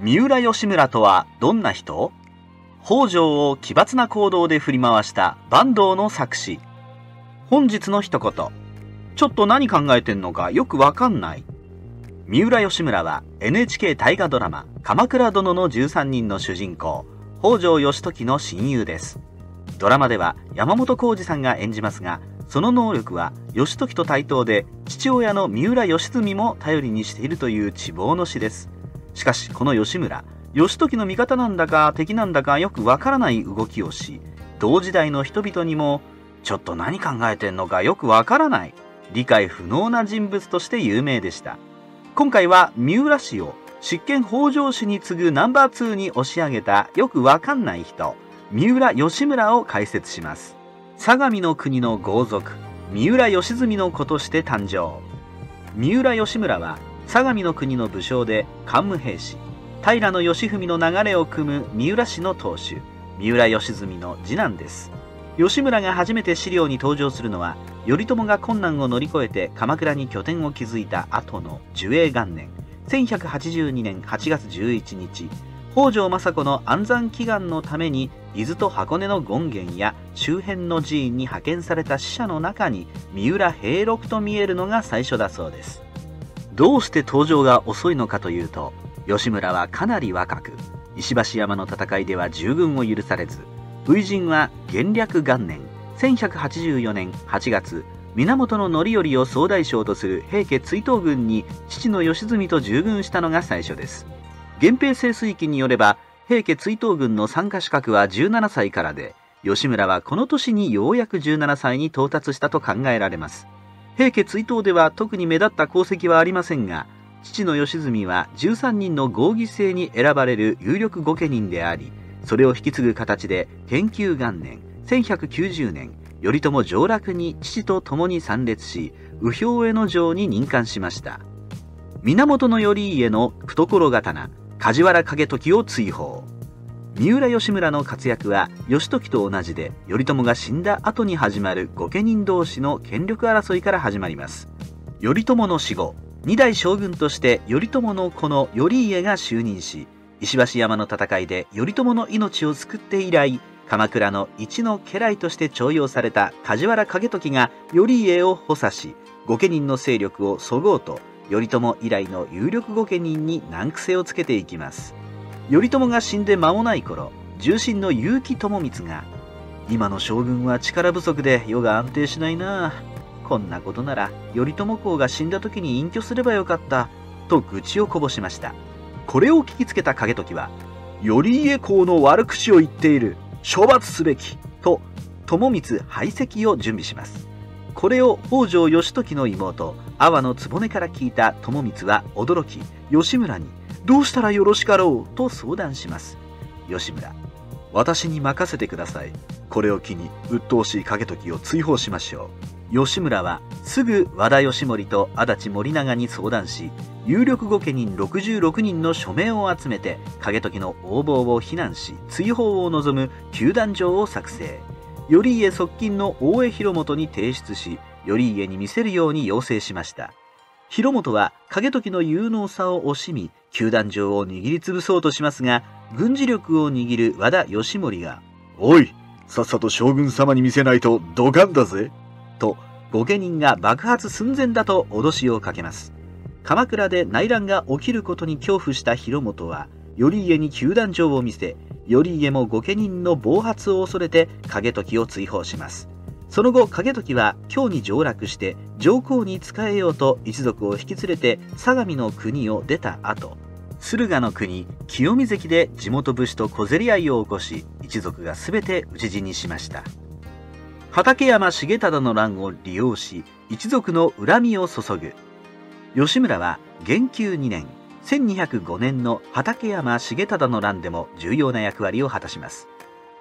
三浦義村とはどんな人？北条を奇抜な行動で振り回した坂東の作詞。本日の一言。ちょっと何考えてんのかよくわかんない。三浦義村は NHK 大河ドラマ「鎌倉殿の13人」の主人公北条義時の親友ですドラマでは山本浩二さんが演じますがその能力は義時と対等で父親の三浦義澄も頼りにしているという地望の詩ですしかしこの吉村義時の味方なんだか敵なんだかよくわからない動きをし同時代の人々にもちょっと何考えてんのかよくわからない理解不能な人物として有名でした今回は三浦氏を執権北条氏に次ぐナンバー2に押し上げたよくわかんない人、三浦義村を解説します。相模の国の豪族、三浦義澄の子として誕生。三浦義村は相模の国の武将で桓武兵士、平義文の流れを組む三浦氏の当主、三浦義澄の次男です。吉村が初めて資料に登場するのは頼朝が困難を乗り越えて鎌倉に拠点を築いた後の寿永元年。1182年8月11日北条政子の安産祈願のために伊豆と箱根の権現や周辺の寺院に派遣された死者の中に三浦平六と見えるのが最初だそうです。どうして登場が遅いのかというと吉村はかなり若く石橋山の戦いでは従軍を許されず初陣は元略元年1184年8月源頼頼を総大将とする平家追討軍に父の義澄と従軍したのが最初です。源平盛水記によれば平家追討軍の参加資格は17歳からで吉村はこの年にようやく17歳に到達したと考えられます。平家追討では特に目立った功績はありませんが父の義澄は13人の合議制に選ばれる有力御家人でありそれを引き継ぐ形で研究元年1190年頼朝上洛に父と共に参列し右兵衛の城に任官しました。源頼家の懐刀梶原景時を追放。三浦義村の活躍は義時と同じで頼朝が死んだ後に始まる御家人同士の権力争いから始まります。頼朝の死後二代将軍として頼朝の子の頼家が就任し石橋山の戦いで頼朝の命を救って以来鎌倉の一の家来として重用された梶原景時が頼家を補佐し御家人の勢力をそごうと頼朝以来の有力御家人に難癖をつけていきます。頼朝が死んで間もない頃重臣の結城智光が今の将軍は力不足で世が安定しないな。こんなことなら頼朝公が死んだ時に隠居すればよかったと愚痴をこぼしました。これを聞きつけた景時は頼家公の悪口を言っている処罰すべきと友光排斥を準備します。これを北条義時の妹阿波の局から聞いた友光は驚き吉村にどうしたらよろしかろうと相談します。吉村私に任せてください。これを機に鬱陶しい景時を追放しましょう。吉村はすぐ和田義盛と足立森長に相談し有力御家人66人の署名を集めて景時の横暴を非難し追放を望む球団状を作成。頼家側近の大江広元に提出し頼家に見せるように要請しました。広元は景時の有能さを惜しみ球団状を握りつぶそうとしますが軍事力を握る和田義盛が「おいさっさと将軍様に見せないとドカンだぜ」と御家人が爆発寸前だと脅しをかけます。鎌倉で内乱が起きることに恐怖した広元は頼家に球団状を見せ頼家も御家人の暴発を恐れて景時を追放しますその後景時は京に上洛して上皇に仕えようと一族を引き連れて相模の国を出た後駿河の国清水関で地元武士と小競り合いを起こし一族が全て討ち死にしました。畠山重忠の乱を利用し一族の恨みを注ぐ。吉村は元久2年1205年の畠山重忠の乱でも重要な役割を果たします。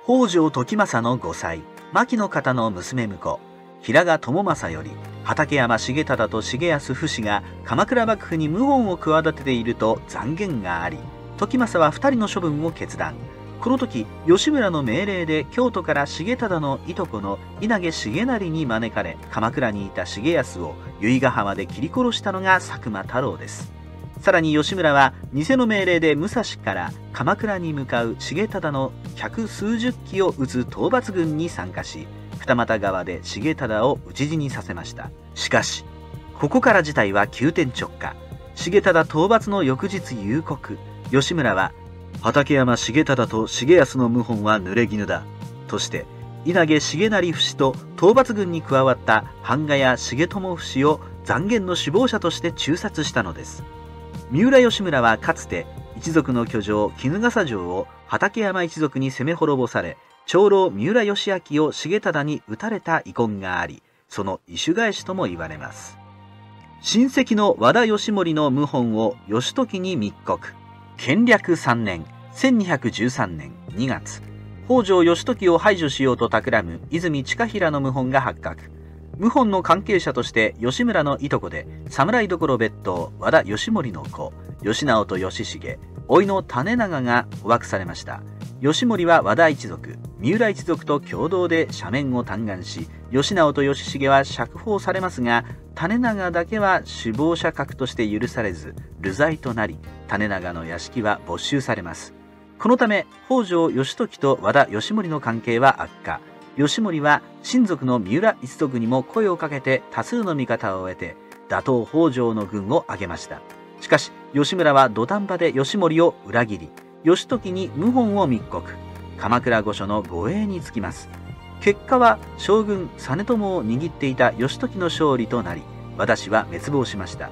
北条時政の5歳牧の方の娘婿平賀朝政より畠山重忠と重安不死が鎌倉幕府に謀反を企てていると残言があり時政は2人の処分を決断。この時吉村の命令で京都から重忠のいとこの稲毛重成に招かれ鎌倉にいた重安を由比ヶ浜で切り殺したのが佐久間太郎です。さらに吉村は偽の命令で武蔵から鎌倉に向かう重忠の百数十騎を撃つ討伐軍に参加し二俣川で重忠を討ち死にさせました。しかしここから事態は急転直下。重忠討伐の翌日夕刻吉村は畠山重忠と重康の謀反は濡れ衣だとして稲毛重成不死と討伐軍に加わった版画や重友不死を残言の首謀者として中殺したのです。三浦義村はかつて一族の居城衣笠城を畠山一族に攻め滅ぼされ長老三浦義明を重忠に討たれた遺恨がありその異種返しとも言われます。親戚の和田義盛の謀反を義時に密告。建略3年1213年2月北条義時を排除しようと企む泉近平の謀反が発覚。謀反の関係者として吉村のいとこで侍所別当和田義盛の子吉直と義重甥の種長が捕獲されました。義盛は和田一族三浦一族と共同で斜面を嘆願し吉直と義重は釈放されますが種長だけは首謀者格として許されず流罪となり種長の屋敷は没収されます。このため北条義時と和田義盛の関係は悪化。義盛は親族の三浦一族にも声をかけて多数の味方を得て打倒北条の軍を挙げました。しかし吉村は土壇場で義盛を裏切り義時に謀反を密告。鎌倉御所の護衛につきます。結果は将軍実朝を握っていた義時の勝利となり私は滅亡しました。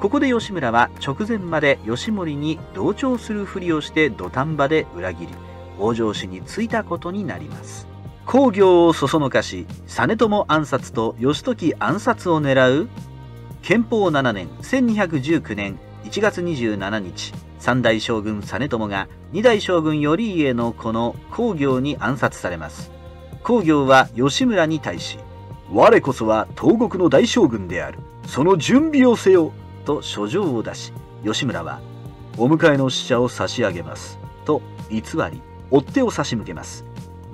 ここで吉村は直前まで義盛に同調するふりをして土壇場で裏切り北条氏についたことになります。工業をそそのかし実朝暗殺と義時暗殺を狙う憲法7年1219年1月27日三代将軍実朝が二代将軍頼家の子の工業に暗殺されます。工業は吉村に対し我こそは東国の大将軍である。その準備をせよと書状を出し吉村はお迎えの使者を差し上げますと偽り追っ手を差し向けます。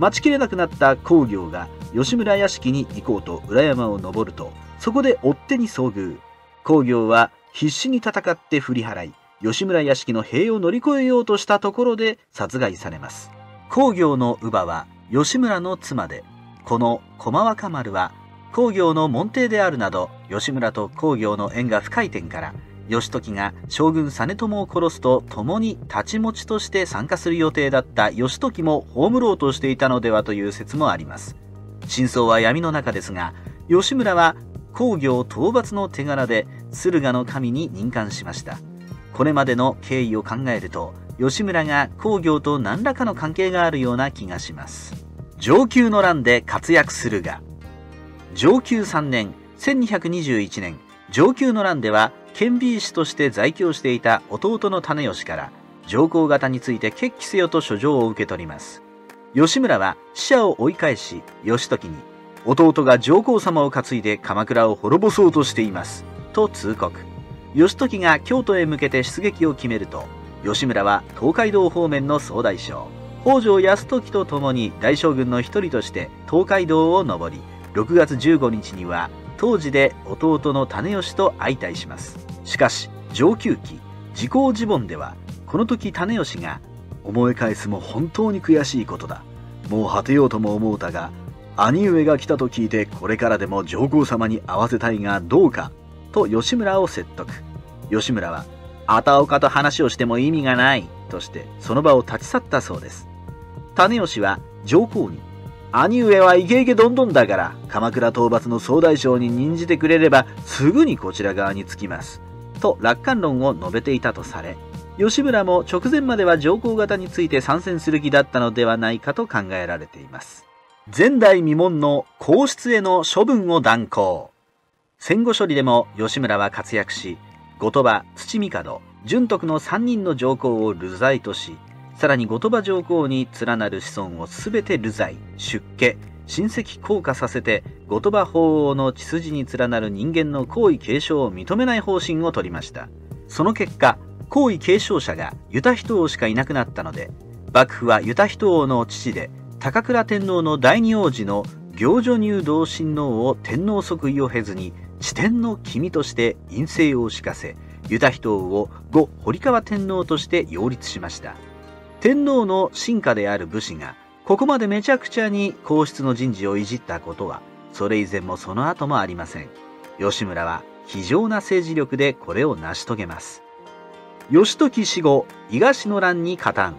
待ちきれなくなった工業が吉村屋敷に行こうと裏山を登るとそこで追っ手に遭遇。工業は必死に戦って振り払い吉村屋敷の塀を乗り越えようとしたところで殺害されます。工業の乳母は吉村の妻でこの駒若丸は工業の門弟であるなど吉村と工業の縁が深い点から義時が将軍実朝を殺すと共に太刀持ちとして参加する予定だった義時も葬ろうとしていたのではという説もあります。真相は闇の中ですが吉村は工業討伐の手柄で駿河の神に任官しました。これまでの経緯を考えると吉村が工業と何らかの関係があるような気がします。上級の乱で活躍するが上級3年1221年。上級の乱では剣美師として在京していた弟の種吉から上皇方について決起せよと書状を受け取ります。吉村は死者を追い返し義時に弟が上皇様を担いで鎌倉を滅ぼそうとしていますと通告。義時が京都へ向けて出撃を決めると吉村は東海道方面の総大将北条泰時と共に大将軍の一人として東海道を登り6月15日には当時で弟の種吉と相対します。しかし上級期時効自盆ではこの時種吉が思い返すも本当に悔しいことだ。もう果てようとも思うたが兄上が来たと聞いてこれからでも上皇様に会わせたいがどうかと吉村を説得。吉村はあたおかと話をしても意味がないとしてその場を立ち去ったそうです。種吉は上皇に兄上はイケイケどんどんだから鎌倉討伐の総大将に任じてくれればすぐにこちら側につきます。と楽観論を述べていたとされ吉村も直前までは上皇方について参戦する気だったのではないかと考えられています。前代未聞の皇室への処分を断行。戦後処理でも吉村は活躍し後鳥羽土帝純徳の3人の上皇を流罪としさらに後鳥羽上皇に連なる子孫を全て流罪出家。親戚降下させて後鳥羽法皇の血筋に連なる人間の皇位継承を認めない方針を取りました。その結果皇位継承者がユタヒト王しかいなくなったので幕府はユタヒト王の父で高倉天皇の第二王子の行女入道親王を天皇即位を経ずに地天の君として院政を敷かせユタヒト王を後堀川天皇として擁立しました。天皇の臣下である武士がここまでめちゃくちゃに皇室の人事をいじったことはそれ以前もその後もありません。吉村は非常な政治力でこれを成し遂げます。義時死後伊賀氏の乱に加担。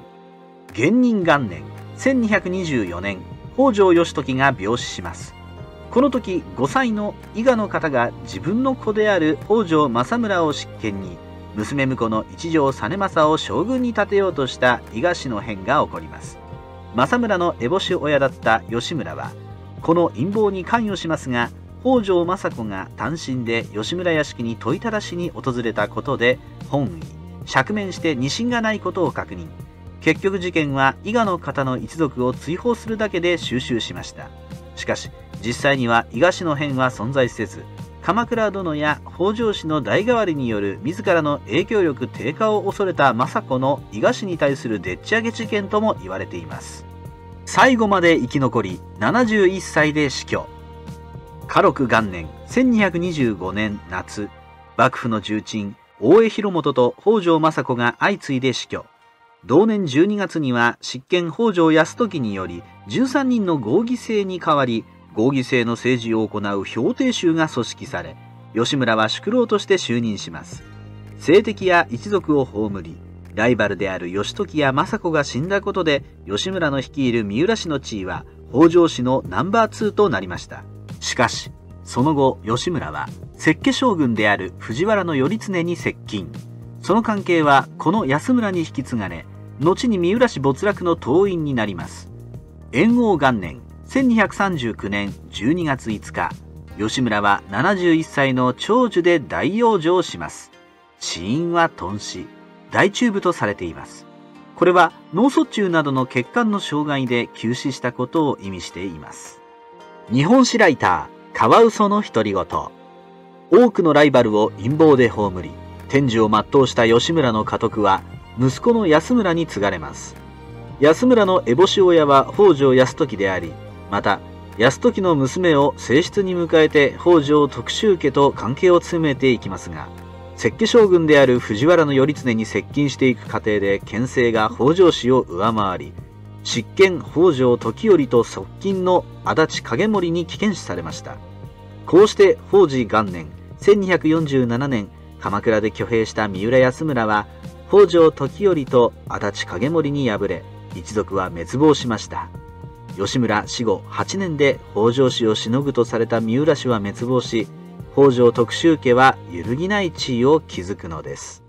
元任元年1224年北条義時が病死します。この時5歳の伊賀の方が自分の子である北条政村を執権に娘婿の一条実政を将軍に立てようとした伊賀氏の変が起こります。政村の烏帽子親だった吉村はこの陰謀に関与しますが北条政子が単身で吉村屋敷に問いただしに訪れたことで本意釈面して二心がないことを確認。結局事件は伊賀の方の一族を追放するだけで収拾しました。しかし実際には伊賀氏の変は存在せず鎌倉殿や北条氏の代替わりによる自らの影響力低下を恐れた政子の伊賀氏に対するでっち上げ事件とも言われています。最後まで生き残り71歳で死去。家禄元年1225年夏。幕府の重鎮大江広元と北条政子が相次いで死去。同年12月には執権北条泰時により13人の合議制に代わり合議制の政治を行う評定衆が組織され、吉村は宿老として就任します。政敵や一族を葬り、ライバルである義時や政子が死んだことで、吉村の率いる三浦氏の地位は北条氏のナンバー2となりました。しかし、その後、吉村は、摂家将軍である藤原頼経に接近。その関係は、この安村に引き継がれ、後に三浦氏没落の党員になります。延王元年、1239年12月5日、吉村は71歳の長寿で大養生します。死因は頓死、大中部とされています。これは脳卒中などの血管の障害で急死したことを意味しています。日本史ライター、カワウソの独り言。多くのライバルを陰謀で葬り、天寿を全うした吉村の家督は、息子の安村に継がれます。安村の烏帽子親は北条泰時であり、また泰時の娘を正室に迎えて北条徳州家と関係を詰めていきますが摂家将軍である藤原頼経に接近していく過程で牽制が北条氏を上回り執権北条時頼と側近の足立景盛に危険視されました。こうして北治元年1247年鎌倉で挙兵した三浦安村は北条時頼と足立景盛に敗れ一族は滅亡しました。吉村死後8年で北条氏をしのぐとされた三浦氏は滅亡し、北条徳州家は揺るぎない地位を築くのです。